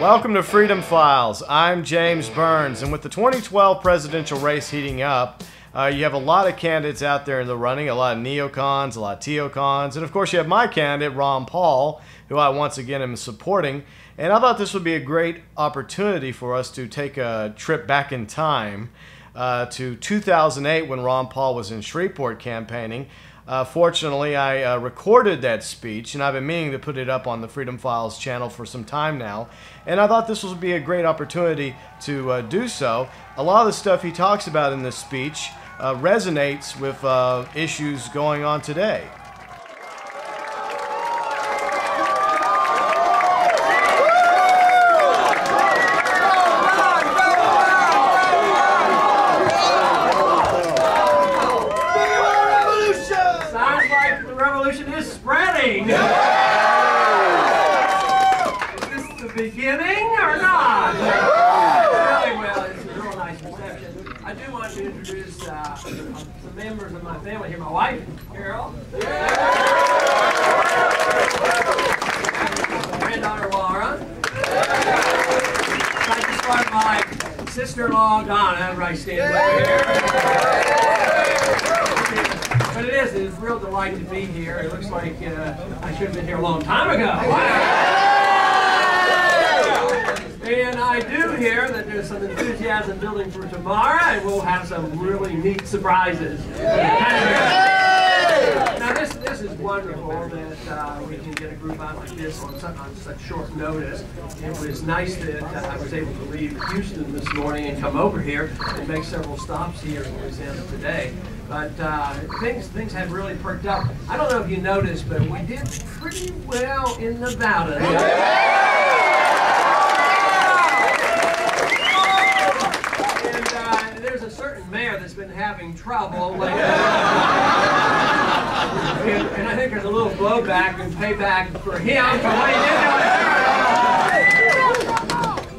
Welcome to Freedom Files. I'm James Burns, and with the 2012 presidential race heating up, uh, you have a lot of candidates out there in the running, a lot of neocons, a lot of teocons, and of course, you have my candidate, Ron Paul, who I once again am supporting. And I thought this would be a great opportunity for us to take a trip back in time uh, to 2008 when Ron Paul was in Shreveport campaigning. Uh, fortunately, I uh, recorded that speech, and I've been meaning to put it up on the Freedom Files channel for some time now. And I thought this would be a great opportunity to uh, do so. A lot of the stuff he talks about in this speech uh, resonates with uh, issues going on today. Sounds like the revolution is spreading. Is beginning or not? Really well, it's a real nice reception. I do want to introduce uh, some members of my family here. My wife, Carol. my Granddaughter, Laura. I'd like to start my sister-in-law, Donna. Everybody stand over here. But it is, it's a real delight to be here. It looks like uh, I should have been here a long time ago. And I do hear that there's some enthusiasm building for tomorrow, and we'll have some really neat surprises. Now this this is wonderful that uh, we can get a group out like this on such, on such short notice. It was nice that uh, I was able to leave Houston this morning and come over here and make several stops here in Louisiana today. But uh, things things have really perked up. I don't know if you noticed, but we did pretty well in Nevada. And uh, there's a certain mayor that's been having trouble lately. and, and I think there's a little blowback and payback for him for what he did.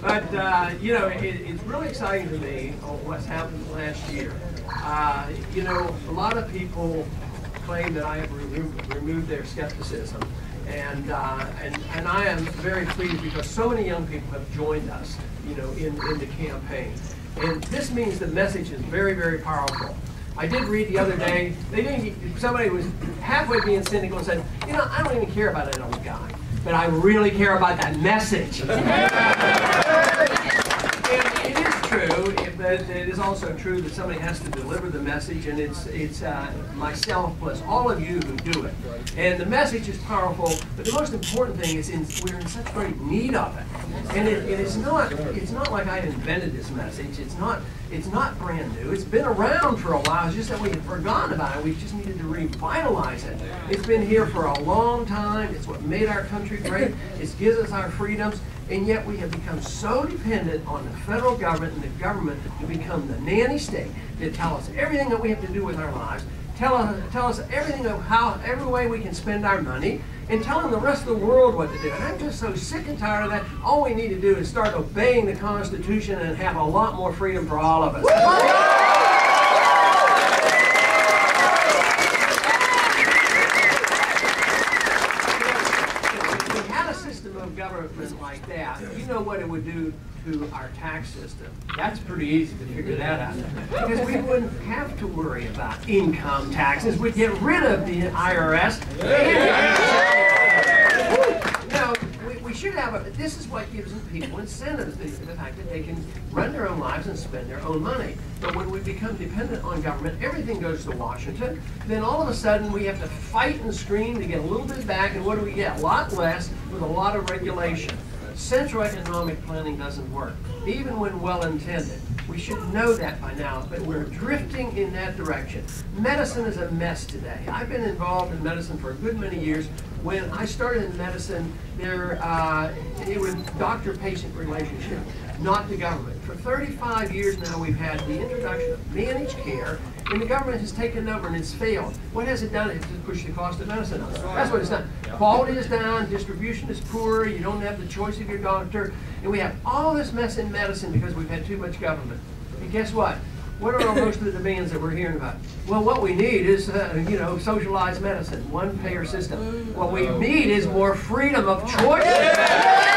But uh, you know, it, it's really exciting to me what's happened last year. Uh, you know, a lot of people claim that I have removed, removed their skepticism. And, uh, and, and I am very pleased because so many young people have joined us, you know, in, in the campaign. And this means the message is very, very powerful. I did read the other day, they didn't, somebody was halfway being cynical and said, you know, I don't even care about that old guy, but I really care about that message. And it is true, it- but it is also true that somebody has to deliver the message, and it's it's uh, myself plus all of you who do it. And the message is powerful, but the most important thing is in, we're in such great need of it. And it, it is not it's not like I invented this message. It's not it's not brand new. It's been around for a while. It's just that we had forgotten about it. We just needed to revitalize it. It's been here for a long time. It's what made our country great. It gives us our freedoms. And yet we have become so dependent on the federal government and the government to become the nanny state to tell us everything that we have to do with our lives, tell us, tell us everything of how, every way we can spend our money, and telling the rest of the world what to do. And I'm just so sick and tired of that. All we need to do is start obeying the Constitution and have a lot more freedom for all of us. If we had a system of government like that, you know what it would do to our tax system. That's pretty easy to figure that out. Because we wouldn't have to worry about income taxes. We'd get rid of the IRS. Now, we, we should have, a, this is what gives people incentives, the, the fact that they can run their own lives and spend their own money. But when we become dependent on government, everything goes to Washington. Then all of a sudden, we have to fight and scream to get a little bit back, and what do we get? A lot less with a lot of regulation. Central economic planning doesn't work, even when well-intended. We should know that by now, but we're drifting in that direction. Medicine is a mess today. I've been involved in medicine for a good many years. When I started in medicine, there uh, it was doctor-patient relationship, not the government. For 35 years now, we've had the introduction of managed care, and the government has taken over and it's failed. What has it done? It's just pushed the cost of medicine up. That's what it's done. Quality is down, distribution is poor, you don't have the choice of your doctor, and we have all this mess in medicine because we've had too much government. And guess what? What are most of the demands that we're hearing about? Well, what we need is, uh, you know, socialized medicine, one payer system. What we need is more freedom of choice.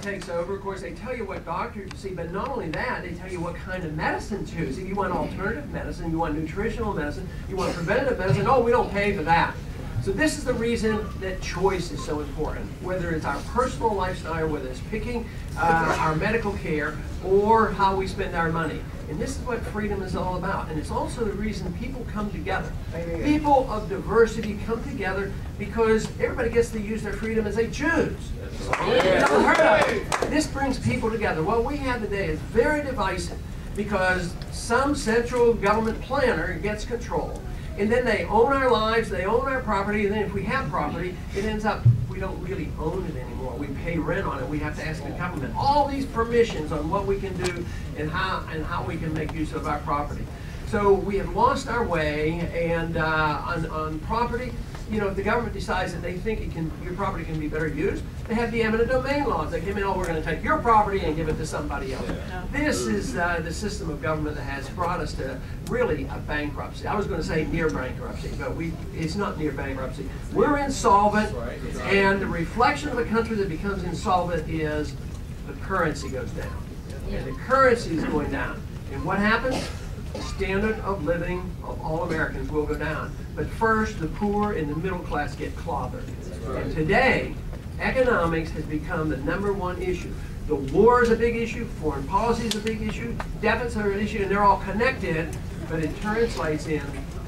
Takes over, of course, they tell you what doctor to see, but not only that, they tell you what kind of medicine to choose. If you want alternative medicine, you want nutritional medicine, you want preventative medicine, oh, we don't pay for that. So this is the reason that choice is so important, whether it's our personal lifestyle, whether it's picking uh, our medical care, or how we spend our money. And this is what freedom is all about. And it's also the reason people come together. People of diversity come together because everybody gets to use their freedom as they choose. This brings people together. What we have today is very divisive because some central government planner gets control and then they own our lives, they own our property, and then if we have property, it ends up we don't really own it anymore. We pay rent on it. We have to ask the government all these permissions on what we can do and how and how we can make use of our property. So we have lost our way, and uh, on, on property, you know, if the government decides that they think it can, your property can be better used, they have the eminent domain laws. They come in, oh, we're going to take your property and give it to somebody else. Yeah. This is uh, the system of government that has brought us to really a bankruptcy. I was going to say near bankruptcy, but we it's not near bankruptcy. We're insolvent, and the reflection of a country that becomes insolvent is the currency goes down. And the currency is going down. And what happens? The standard of living of all Americans will go down. But first, the poor and the middle class get clobbered. Right. And today, economics has become the number one issue. The war is a big issue, foreign policy is a big issue, deficits are an issue, and they're all connected, but it translates in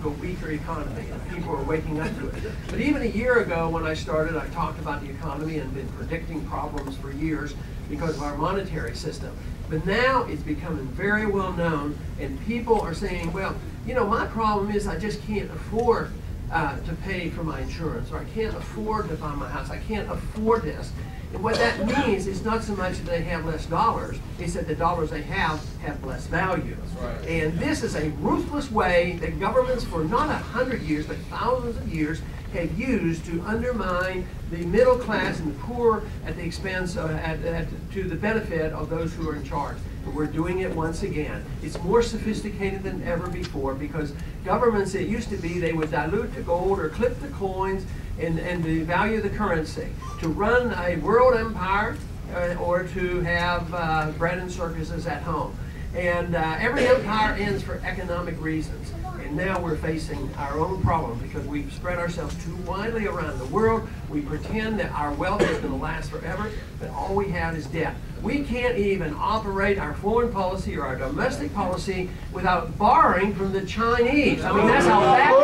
a weaker economy, and people are waking up to it. But even a year ago when I started, I talked about the economy and been predicting problems for years because of our monetary system. But now it's becoming very well known, and people are saying, well, you know, my problem is I just can't afford uh, to pay for my insurance, or I can't afford to buy my house, I can't afford this. And what that means is not so much that they have less dollars, it's that the dollars they have have less value. Right. And this is a ruthless way that governments for not a hundred years, but thousands of years have used to undermine the middle class and the poor at the expense, uh, at, at, to the benefit of those who are in charge. But we're doing it once again. It's more sophisticated than ever before because governments, it used to be they would dilute the gold or clip the coins and, and the value of the currency. To run a world empire uh, or to have uh, bread and circuses at home. And uh, every empire ends for economic reasons. And now we're facing our own problem because we've spread ourselves too widely around the world. We pretend that our wealth is going to last forever, but all we have is debt. We can't even operate our foreign policy or our domestic policy without borrowing from the Chinese. I mean, that's how bad.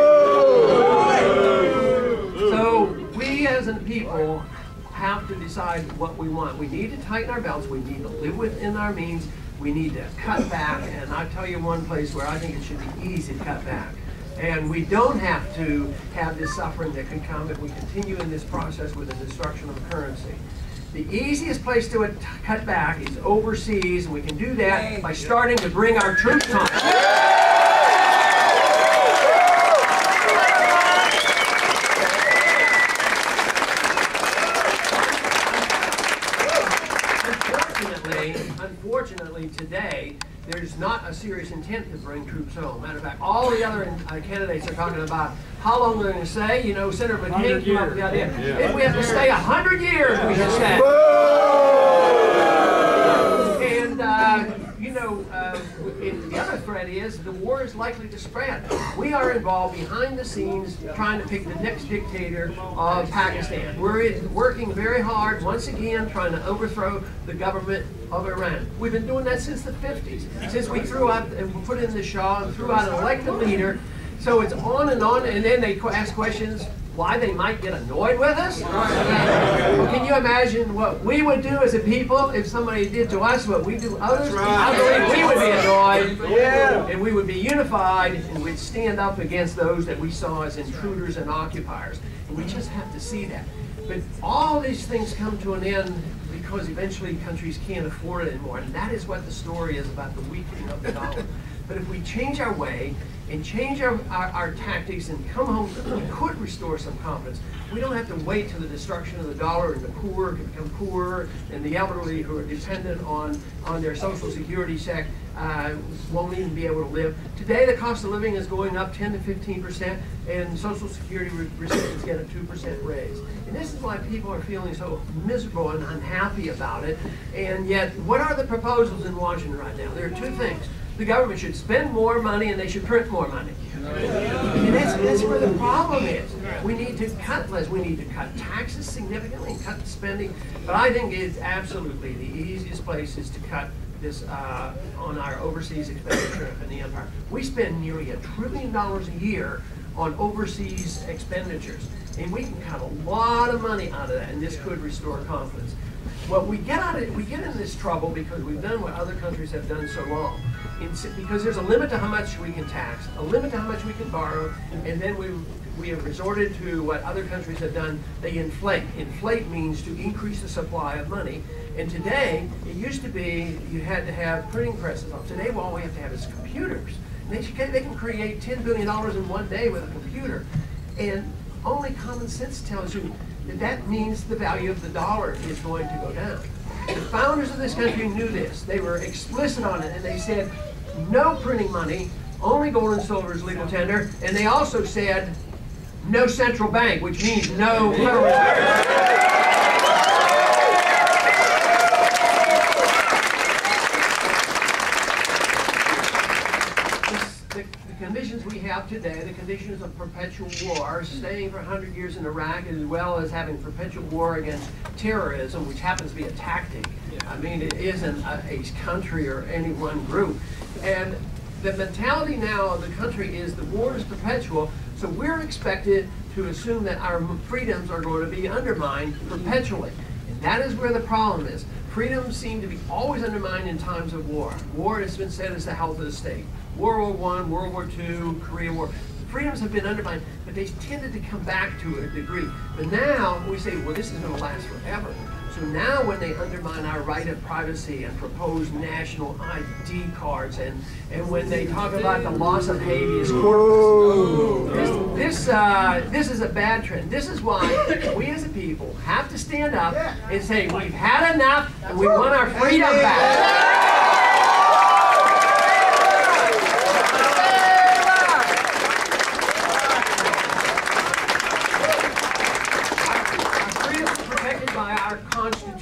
So we as a people have to decide what we want. We need to tighten our belts. We need to live within our means. We need to cut back. And I'll tell you one place where I think it should be easy to cut back. And we don't have to have this suffering that can come if we continue in this process with the destruction of currency. The easiest place to cut back is overseas, and we can do that by starting to bring our troops home. unfortunately, today, there's not a serious intent to bring troops home. Matter of fact, all the other uh, candidates are talking about how long they're going to stay. You know, Senator McCain came up with the idea. Yeah. If we have to stay 100 years, we should stay. And, uh, you know, uh, the other threat is the war is likely to spread. We are involved behind the scenes trying to pick the next dictator of Pakistan. We're working very hard, once again, trying to overthrow the government of Iran. We've been doing that since the 50s, since we threw out and put in the Shah and threw out an elected leader. So it's on and on, and then they ask questions why they might get annoyed with us? Well, can you imagine what we would do as a people if somebody did to us what we do others? I believe we would be annoyed, yeah. and we would be unified, and we'd stand up against those that we saw as intruders and occupiers. And we just have to see that. But all these things come to an end because eventually countries can't afford it anymore. And that is what the story is about the weakening of the dollar. But if we change our way and change our, our, our, tactics and come home, we could restore some confidence. We don't have to wait till the destruction of the dollar and the poor become poor and the elderly who are dependent on, on their social security check uh, won't even be able to live. Today, the cost of living is going up 10 to 15 percent, and Social Security recipients get a 2 percent raise. And this is why people are feeling so miserable and unhappy about it. And yet, what are the proposals in Washington right now? There are two things. The government should spend more money and they should print more money. And that's, that's where the problem is. We need to cut less. We need to cut taxes significantly and cut spending. But I think it's absolutely the easiest place is to cut this uh, on our overseas expenditure in the empire. We spend nearly a trillion dollars a year on overseas expenditures, and we can cut a lot of money out of that, and this could restore confidence. Well, we get out of we get in this trouble because we've done what other countries have done so long. Because there's a limit to how much we can tax, a limit to how much we can borrow, and then we we have resorted to what other countries have done. They inflate. Inflate means to increase the supply of money. And today, it used to be you had to have printing presses. Today, all we have to have is computers. They, can, they can create $10 billion in one day with a computer. And only common sense tells you that that means the value of the dollar is going to go down. The founders of this country knew this. They were explicit on it, and they said, no printing money, only gold and silver is legal tender. And they also said, no central bank, which means no Federal Reserve. conditions we have today, the conditions of perpetual war, staying for 100 years in Iraq, as well as having perpetual war against terrorism, which happens to be a tactic. I mean, it isn't a, a country or any one group. And the mentality now of the country is the war is perpetual, so we're expected to assume that our freedoms are going to be undermined perpetually. And that is where the problem is. Freedoms seem to be always undermined in times of war. War has been said is the health of the state. World War I, World War II, Korea War. Freedoms have been undermined, but they tended to come back to a degree. But now we say, well, this is going to last forever. So now when they undermine our right of privacy and propose national ID cards and, and when they talk about the loss of habeas corpus, this, this, uh, this is a bad trend. This is why we as a people have to stand up and say we've had enough and we want our freedom back.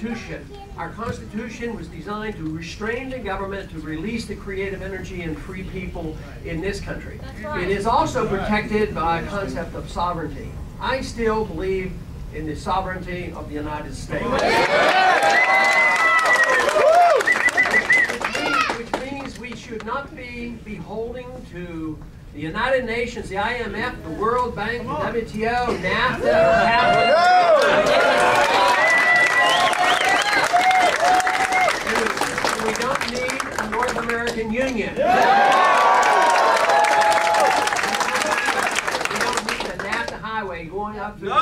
Constitution. Our Constitution was designed to restrain the government, to release the creative energy and free people in this country. Right. It is also protected by a concept of sovereignty. I still believe in the sovereignty of the United States. Which means, we should not be beholding to the United Nations, the IMF, the World Bank, the WTO, NAFTA, American Union. We don't need a NAFTA highway going up through no.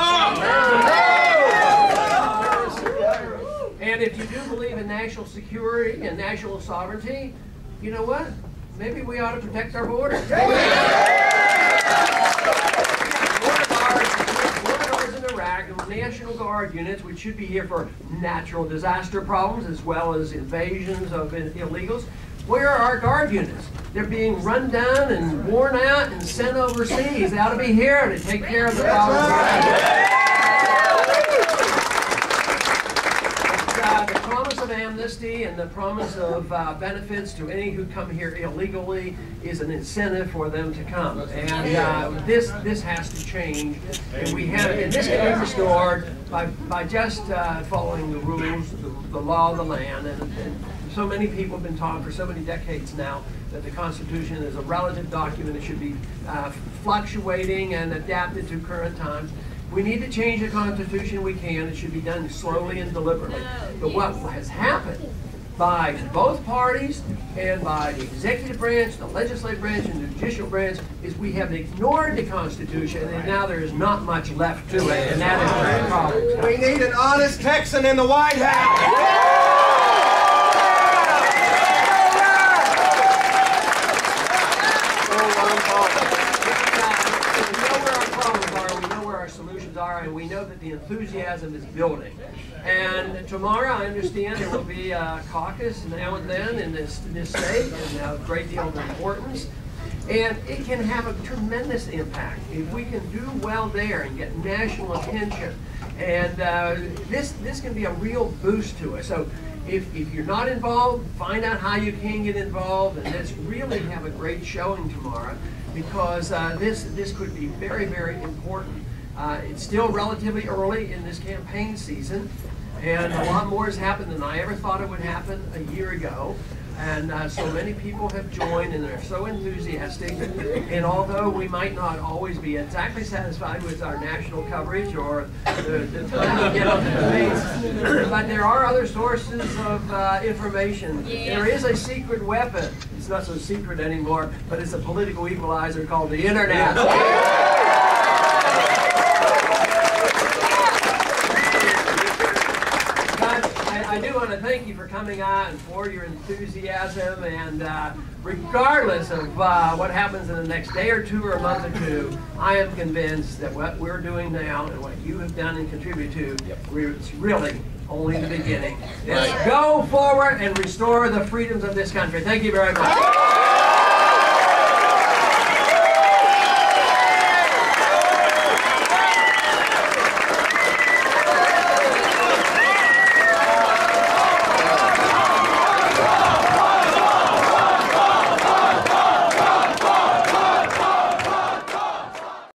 And if you do believe in national security and national sovereignty, you know what? Maybe we ought to protect our borders. National Guard units, which should be here for natural disaster problems as well as invasions of illegals. Where are our guard units? They're being run down and worn out and sent overseas. They ought to be here to take care of the problems. Uh, the promise of amnesty and the promise of uh, benefits to any who come here illegally is an incentive for them to come. And uh, this this has to change. And we have and this can be restored by, by just uh, following the rules, the, the, law of the land, and, and so many people have been taught for so many decades now that the Constitution is a relative document. It should be uh, fluctuating and adapted to current times. We need to change the Constitution. We can. It should be done slowly and deliberately. But what has happened by both parties and by the executive branch, the legislative branch, and the judicial branch is we have ignored the Constitution, and now there is not much left to it, and that is the problem. We need an honest Texan in the White House. and we know that the enthusiasm is building. And tomorrow, I understand there will be a caucus now and then in this, this state, and a great deal of importance. And it can have a tremendous impact if we can do well there and get national attention. And uh, this this can be a real boost to us. So if, if you're not involved, find out how you can get involved, and let's really have a great showing tomorrow because uh, this this could be very very important. Uh, it's still relatively early in this campaign season, and a lot more has happened than I ever thought it would happen a year ago. And uh, so many people have joined and they're so enthusiastic. And although we might not always be exactly satisfied with our national coverage or the, time we get on the debates, but there are other sources of uh, information. There is a secret weapon. It's not so secret anymore, but it's a political equalizer called the internet. But I, I do want to thank you for coming out and for your enthusiasm. And uh, regardless of uh, what happens in the next day or two or a month or two, I am convinced that what we're doing now and what you have done and contributed to, we're, it's really only the beginning. Let's go forward and restore the freedoms of this country. Thank you very much.